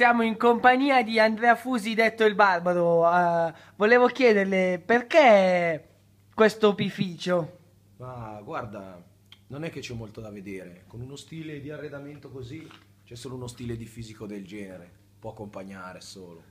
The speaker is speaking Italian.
siamo in compagnia di Andrea Fusi, detto il Barbaro. Uh, volevo chiederle perché questo opificio? Ma guarda, non è che c'è molto da vedere. Con uno stile di arredamento così, c'è solo uno stile di fisico del genere. Può accompagnare solo.